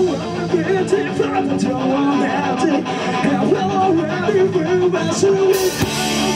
you are getting from the door, and I will already feel my soul.